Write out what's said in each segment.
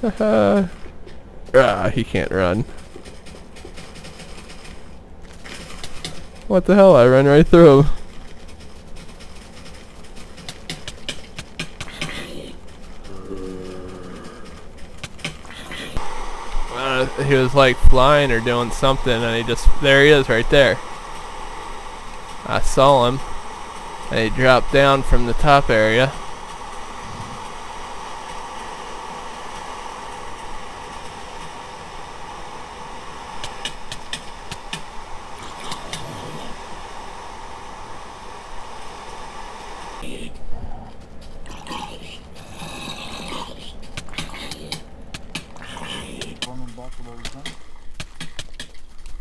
ah, he can't run. What the hell? I ran right through him. Uh, he was like flying or doing something and he just, there he is right there. I saw him and he dropped down from the top area.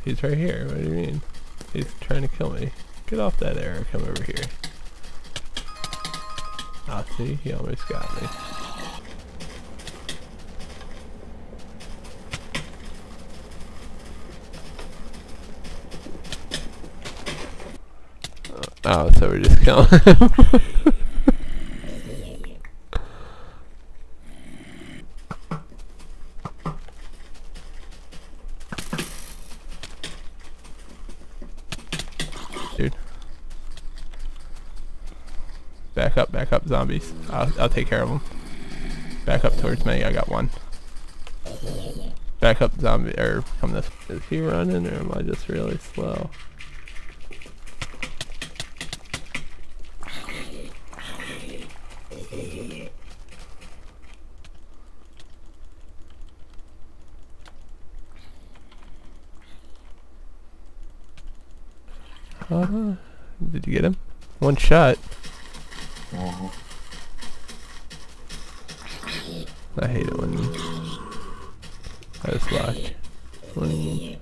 He's right here. What do you mean? He's trying to kill me. Get off that arrow. Come over here. Ah, see? He almost got me. Oh, so we're just killing him. Dude. Back up, back up, zombies. I'll, I'll take care of them. Back up towards me, I got one. Back up, zombie, or come this. Is he running, or am I just really slow? Uh, did you get him? One shot. I hate it when I just lock. When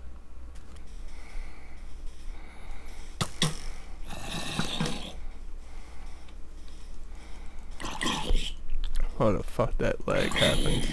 How the fuck that lag happens?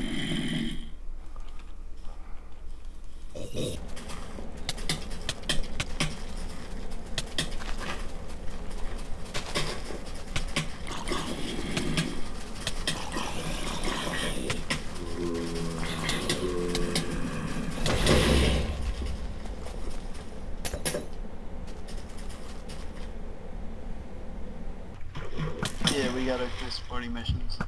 Yeah, we gotta do sporting missions.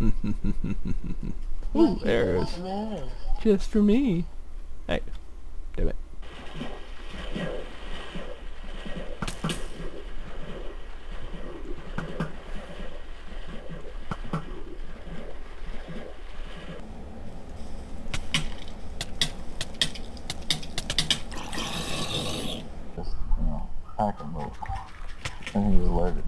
Ooh, arrows. Just for me. Hey, damn it. just, you know, hack him move. And he was alerted.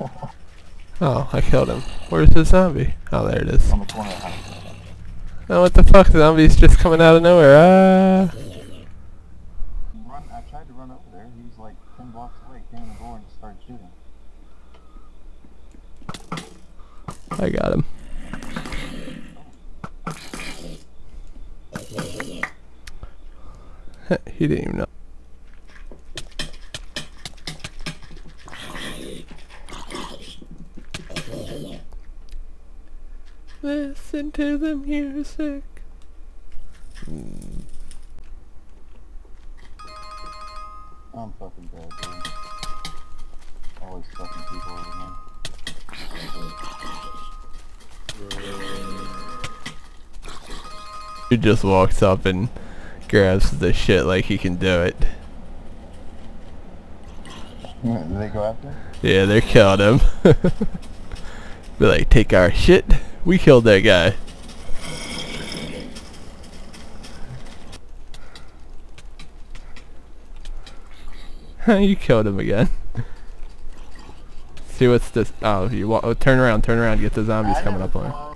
Oh, I killed him. Where's the zombie? Oh, there it is. On the corner of the house. Oh, what the fuck? The zombie's just coming out of nowhere. Ah. Run, I tried to run over there. He was like 10 blocks away. Came in the door and started shooting. I got him. he didn't even know. Listen to the music. Hmm. I'm fucking dead, dude. Always fucking people over me. He just walks up and grabs the shit like he can do it. Did they go after? Yeah, they're killing him. Be like, take our shit. We killed that guy. you killed him again. See what's this? Oh, you wa oh, turn around, turn around, get the zombies coming up on. saw-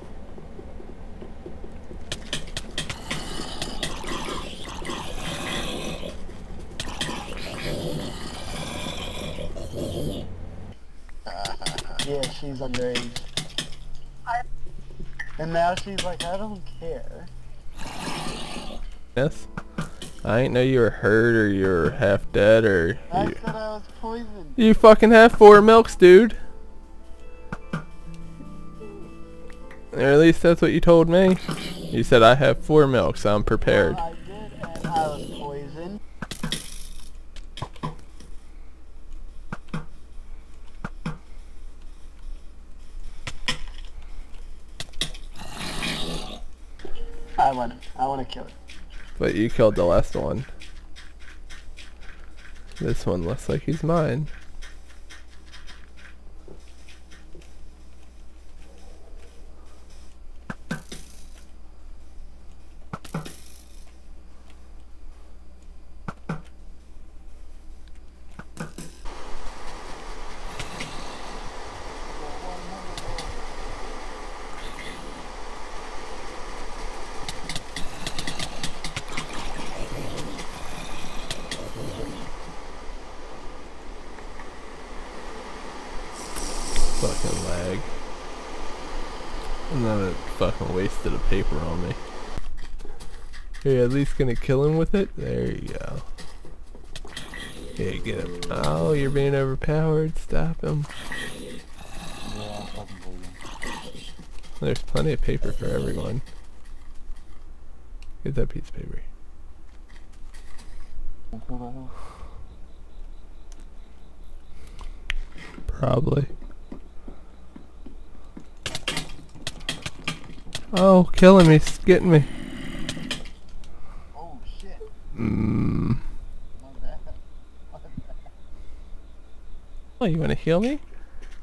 Yeah, she's underage. And now she's like, I don't care. Yes. I ain't know you were hurt or you were half dead or I you, said I was poisoned. you fucking have four milks, dude. Or at least that's what you told me. You said I have four milks. I'm prepared. Well, I did, and I was poisoned. I want it. I want to kill it. But you killed the last one. This one looks like he's mine. Fucking lag. And then it fucking me. Are you at least gonna kill him with it? There you go. Yeah, get him. Oh, you're being overpowered. Stop him. There's plenty of paper for everyone. Get that piece of paper. Probably. Oh, killing me, s- getting me. Oh shit. Mmm. My bad. My bad. Oh, you wanna heal me?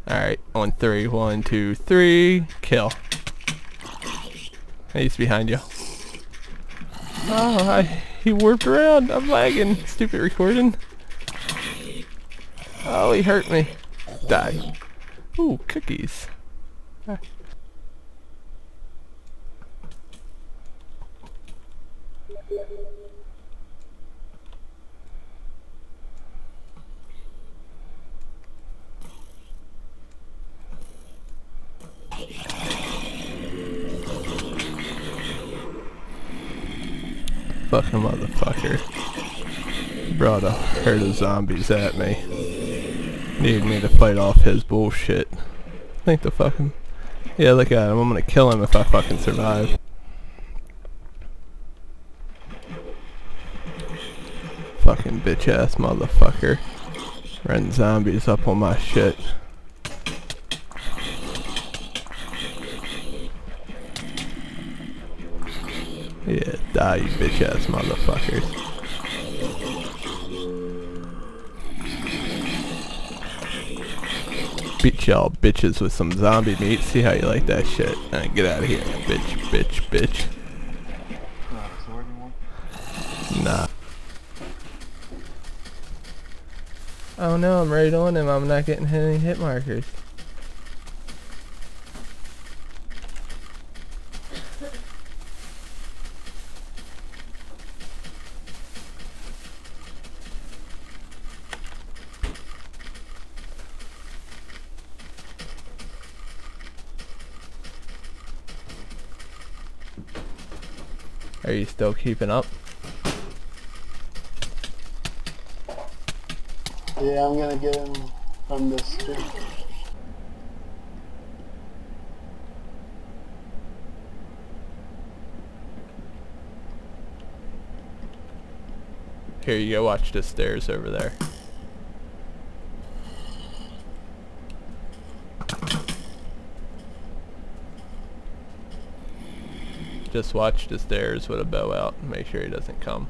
Alright, on three. One, two, three. Kill. He's behind you. Oh, I, he warped around. I'm lagging. Stupid recording. Oh, he hurt me. Die. Ooh, cookies. Ah. Fucking motherfucker. Brought a herd of zombies at me. Needed me to fight off his bullshit. Think the fucking... Yeah, look at him. I'm gonna kill him if I fucking survive. Fucking bitch ass motherfucker. Running zombies up on my shit. Yeah, die you bitch ass motherfuckers. Beat y'all bitches with some zombie meat. See how you like that shit. Uh, get out of here, bitch, bitch, bitch. Nah. Oh no, I'm right on him. I'm not getting any hit markers. Are you still keeping up? Yeah, I'm gonna get him from this street. Here you go, watch the stairs over there. Just watch the stairs with a bow out and make sure he doesn't come.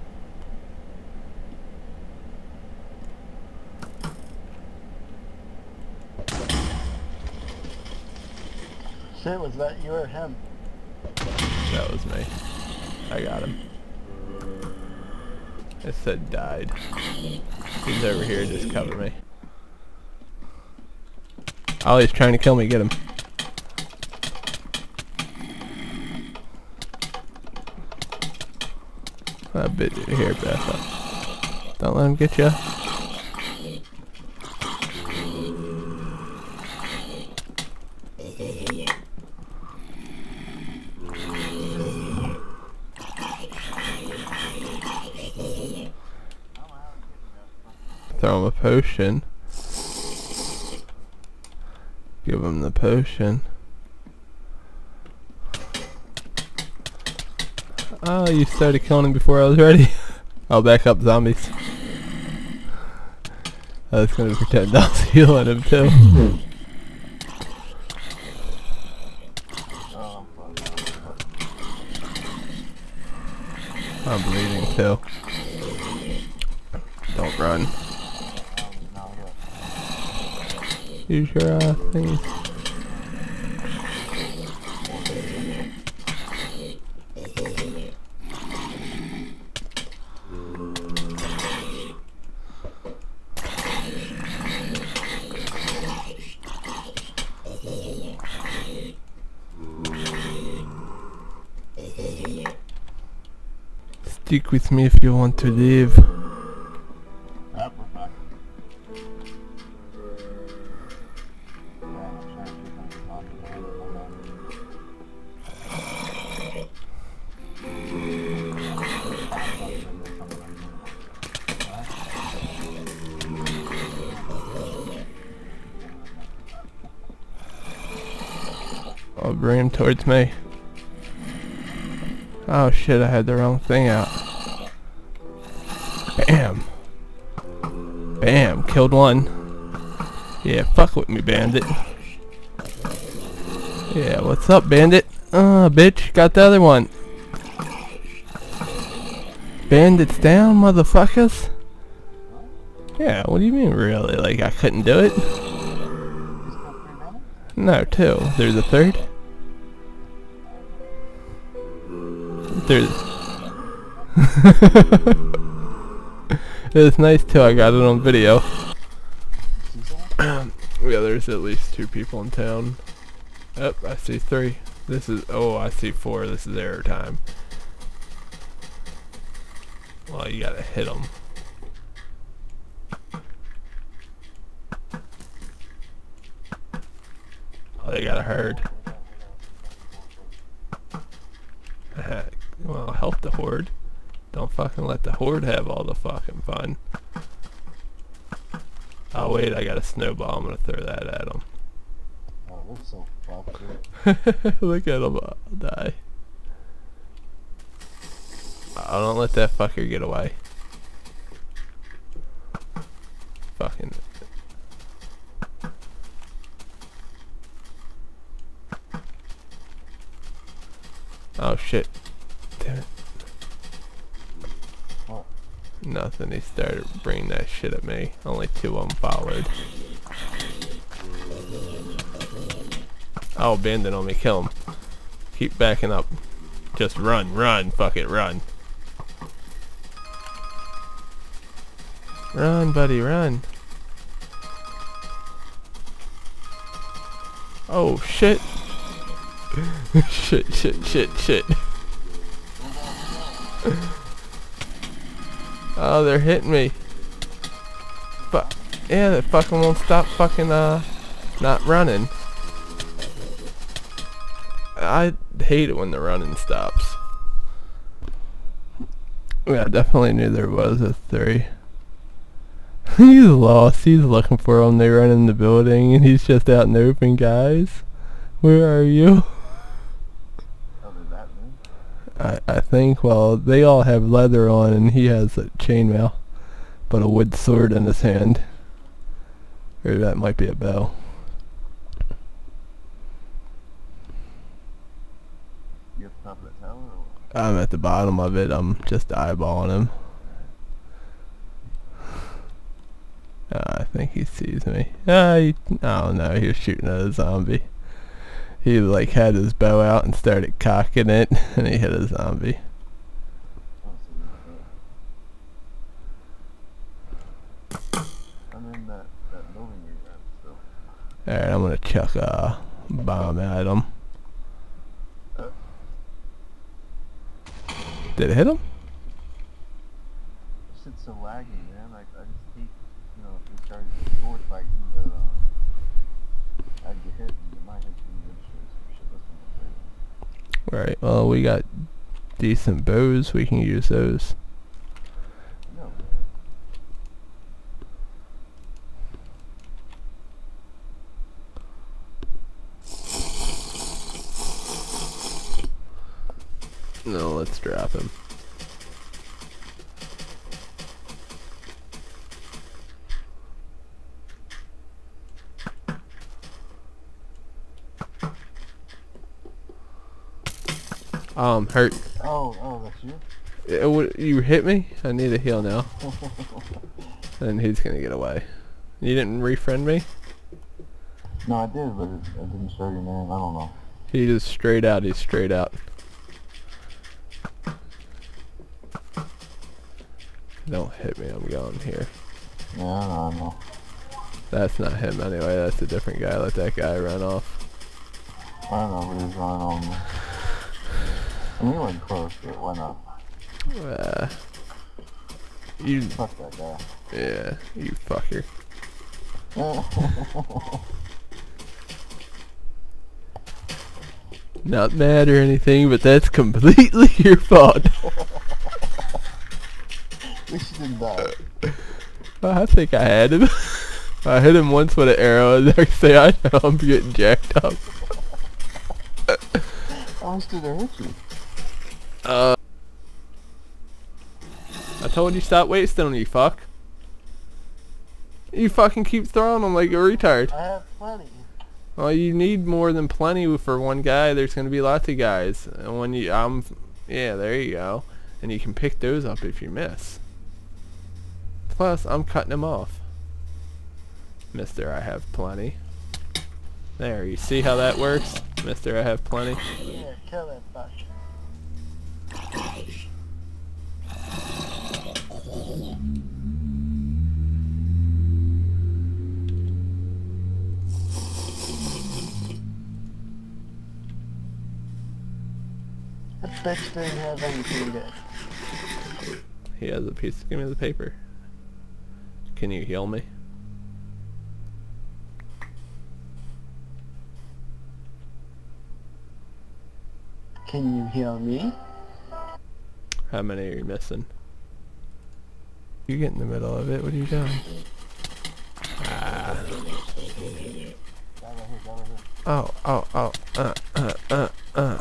Shit, was that you or him? That was me. I got him. It said died. He's over here, just cover me. Oh, he's trying to kill me, get him. I bit your hair. Don't let him get you. Throw him a potion. Give him the potion. You started killing him before I was ready. I'll back up zombies. I was gonna pretend I was healing him too. I'm bleeding too. Don't run. Use your uh. Stick with me if you want to live. I'll bring him towards me. Shit, I had the wrong thing out. Bam. Bam, killed one. Yeah, fuck with me, bandit. Yeah, what's up, bandit? Uh, bitch, got the other one. Bandits down, motherfuckers. Yeah, what do you mean, really? Like, I couldn't do it? No, two. There's a third. There's. it's nice too. I got it on video. Yeah, there's at least two people in town. Yep, I see three. This is. Oh, I see four. This is error time. Well, you gotta hit them. Oh, they got a herd. well, help the horde. Don't fucking let the horde have all the fucking fun. Oh wait, I got a snowball. I'm gonna throw that at him. Oh, so. Look at him die. Oh, don't let that fucker get away. Fucking. Oh shit. Damn it. What? Nothing. He started bringing that shit at me. Only two of them followed. Oh, abandon on me. Kill him. Keep backing up. Just run, run, fuck it, run. Run, buddy, run. Oh, shit. shit, shit, shit, shit. Oh, they're hitting me. But, yeah, they fucking won't stop fucking, uh, not running. I hate it when the running stops. Yeah, I definitely knew there was a three. he's lost. He's looking for him. They run in the building, and he's just out in the open, guys. Where are you? Oh, did that move? I, I think, well, they all have leather on, and he has a chainmail, but a wood sword in his hand. Or that might be a bow. You at the top of that tower or? I'm at the bottom of it. I'm just eyeballing him. Uh, I think he sees me. Uh, he, I don't know. He was shooting at a zombie. He like had his bow out and started cocking it, and he hit a zombie. So you're there. I'm in that, that building you ran, so. Alright, I'm gonna chuck a bomb at him. Did it hit him? This shit's so laggy, man. Like, I just hate, you know, if we started sword fighting, but, Alright. well we got decent bows, we can use those. No, let's drop him. Oh, I'm hurt. Oh, oh, that's you? Uh, what- You hit me? I need a heal now. And he's gonna get away. You didn't refriend me? no, I did, but it, it didn't show your name. I don't know. He just straight out, he's straight out. Don't hit me, I'm going here. Yeah, I I know. That's not him anyway, that's a different guy. Let that guy run off. I don't know, but he's running on me. I mean, he wasn't close, but why not? Uh, you, Fuck that guy. yeah, you fucker. Not mad or anything, but that's completely your fault. Least you didn't die. I think I had him. I hit him once with an arrow, and next thing I know, I'm getting jacked up. How much did it hurt you? Uh, I told you stop wasting them, you fuck. You fucking keep throwing them like a retard. I have plenty. Well, you need more than plenty for one guy. There's gonna be lots of guys, and when you, um, yeah, there you go, and you can pick those up if you miss. Plus, I'm cutting them off. Mister, I have plenty. There, you see how that works? Mister, I have plenty. Yeah, kill that fuck. That bitch have anything good. He has a piece. Give me the paper. Can you heal me? Can you heal me? How many are you missing? You get in the middle of it. What are you doing? Ah. Guy right here, guy right here. Oh, oh, oh. Uh, uh, uh, uh.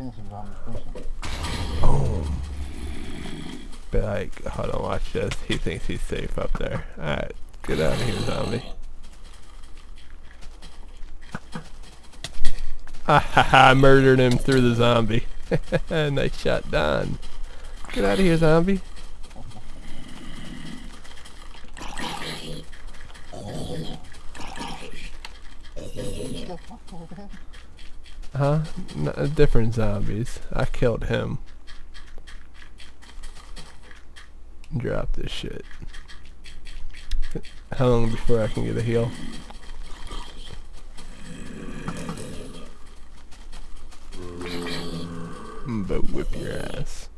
Finish him, John. Finish him. Boom. But like, hold on, watch this. He thinks he's safe up there. Alright, get out of here, zombie. Ah ha ha, I murdered him through the zombie. nice shot, done. Get out of here, zombie. You still fucking with him? Huh? Uh, different zombies. I killed him. Drop this shit. How long before I can get a heal? But whip your ass.